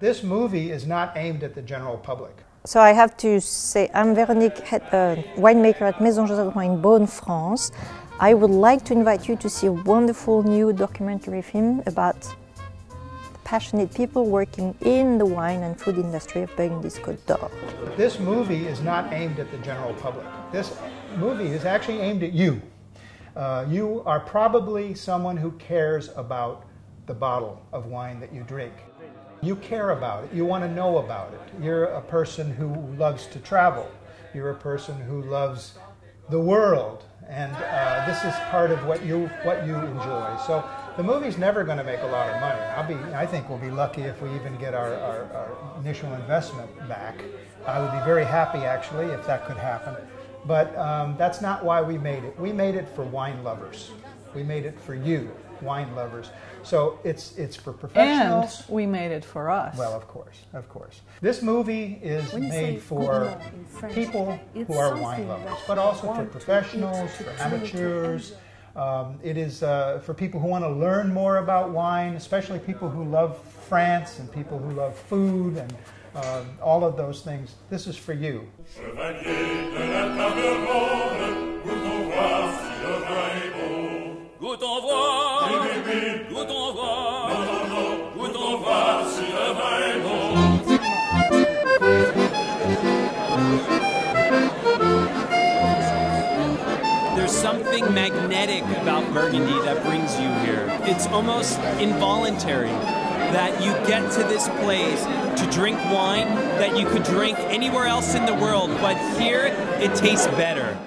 This movie is not aimed at the general public. So I have to say, I'm Véronique, uh, winemaker at Maison Joseph in Beaune, France. I would like to invite you to see a wonderful new documentary film about passionate people working in the wine and food industry of Burgundy's Côte d'Or. This movie is not aimed at the general public. This movie is actually aimed at you. Uh, you are probably someone who cares about the bottle of wine that you drink. You care about it. You want to know about it. You're a person who loves to travel. You're a person who loves the world, and uh, this is part of what you what you enjoy. So the movie's never going to make a lot of money. I'll be. I think we'll be lucky if we even get our, our, our initial investment back. I would be very happy actually if that could happen. But um, that's not why we made it. We made it for wine lovers. We made it for you, wine lovers. So it's it's for professionals. And we made it for us. Well, of course, of course. This movie is made for people who are wine lovers, but also for professionals, for amateurs. Um, it is uh, for people who want to learn more about wine, especially people who love France and people who love food and uh, all of those things. This is for you. There's something magnetic about Burgundy that brings you here. It's almost involuntary that you get to this place to drink wine that you could drink anywhere else in the world, but here it tastes better.